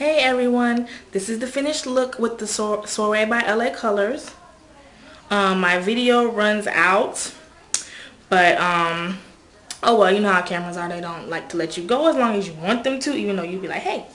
Hey everyone, this is the finished look with the Soiree by LA Colors. Um, my video runs out, but um, oh well, you know how cameras are, they don't like to let you go as long as you want them to, even though you'd be like, hey,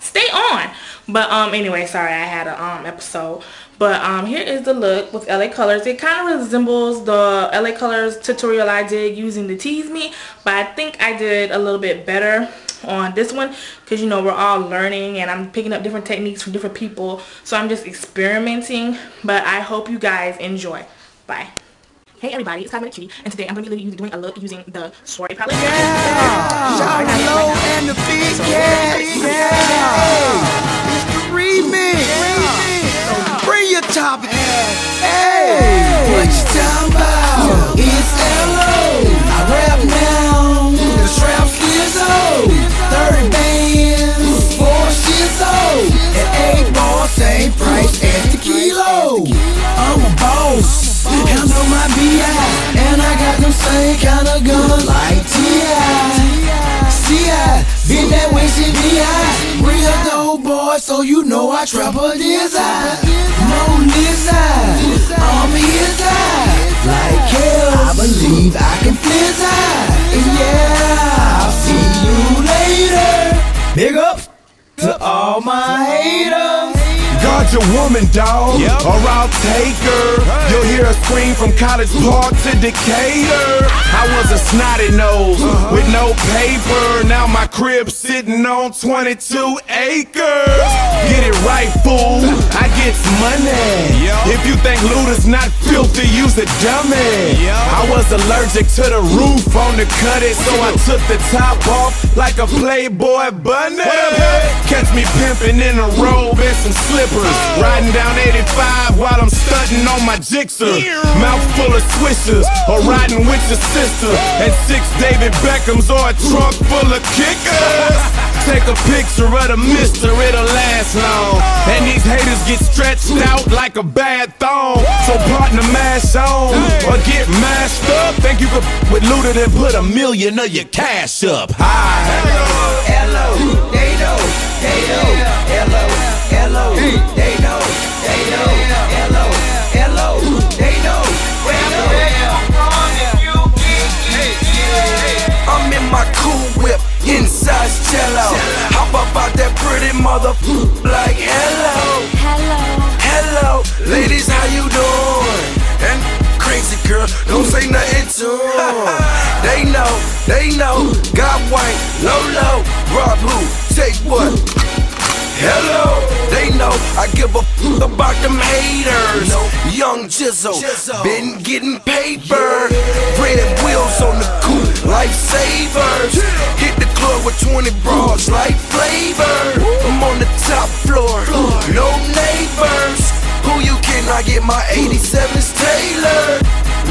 stay on. But um, anyway, sorry, I had a um episode. But um, here is the look with LA Colors. It kind of resembles the LA Colors tutorial I did using the Tease Me, but I think I did a little bit better on this one because you know we're all learning and I'm picking up different techniques from different people so I'm just experimenting but I hope you guys enjoy bye Hey everybody, it's Cosmetic Cutie, and today I'm going to be doing a look using the Soiree palette. Yeah! Shout low and the big cat, yeah! It's the remix! Yeah. Bring your top hat! Hey! What boy, so you know I a design. No lizard, I'm his eye. Like hell, I believe I can fizz And yeah, I'll see you later. Big up to all my haters. Guard your woman, dog, yep. or I'll take her. Hey. You'll hear a scream from College Park to Decatur. I was a snotty nose uh -huh. with no paper. Now my crib sitting on 22 acres. Get it right, fool. I get money. Yep. If you think loot is not filthy, use a dummy. Yep. I was allergic to the roof on the cut it, so I took the top off like a Playboy bunny. Catch me pimping in a robe and some slippers slippers. Riding down 85 while I'm stunting on my jigsaw. Mouth full of swishers, or riding with your sister. And six David Beckhams or a trunk full of kickers. Take a picture of the mister, it'll last long. And these haters get stretched out like a bad thong. So partner mash on, or get mashed up. Think you could with looter and put a million of your cash up. Hi. Hello, hello, they know, hello. Hello, they know, hello, mother like hello. Hello. Hello, ladies, how you doing? And crazy girl, don't say nothing to them. they know, they know. Got white, low, low, rob who, take what? Hello, they know I give a f about them haters. Young Jizzle, been getting paper. Red wheels on the coupe, lifesavers. Hit the club with 20 bras like flavor. I'm on the top floor, no neighbors. Who you can I get my 87s tailored?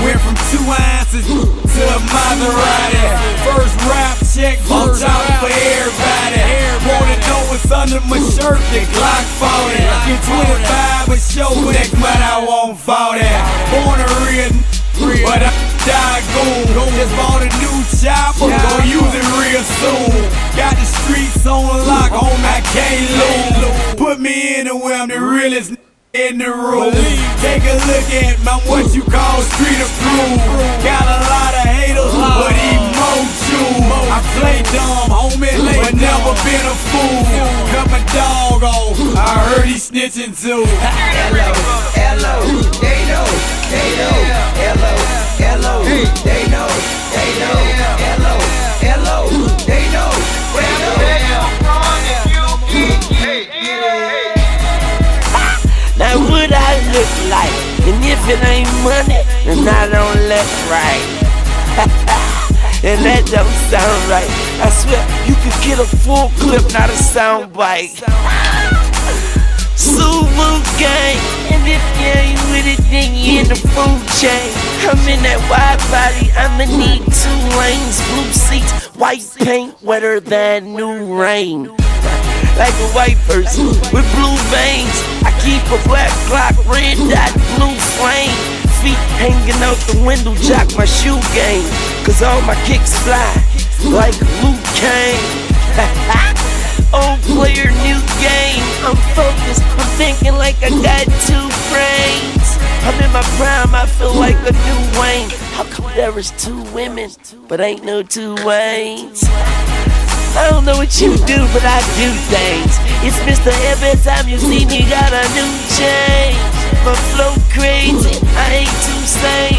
Went from two asses to a Maserati. First rap check, on top for everybody. Wanna know what's under my shirt? The Glock 40. I won't 40. Born a real, but I die goon. Just bought a new chopper, gon' use it real soon. Got the streets on lock, on I can't lose. Put me in and where I'm the realest in the room. Take a look at my what you call street approved. Got a lot of haters, but he moju. I play dumb, homie, but never been a fool. Cut my dog off, I heard he snitching too. Hello, hello, look? And if it ain't money, then I don't look right. and that don't sound right. I swear you could get a full clip, not a sound bite. Suvu gang, and if you ain't with it, then you in the food chain. I'm in that wide body, I'ma need two lanes, blue seats, white paint, wetter than new rain like a white person with blue veins. I keep a black clock, red dot, blue flame. Feet hanging out the window, jock my shoe game. Cause all my kicks fly like Liu Kang. Old player, new game. I'm focused, I'm thinking like I got two brains. I'm in my prime, I feel like a new Wayne. How come there is two women, but ain't no two Waynes? I don't know what you do, but I do things. It's Mr. Every time you see me, got a new change. My flow crazy, I ain't too sane,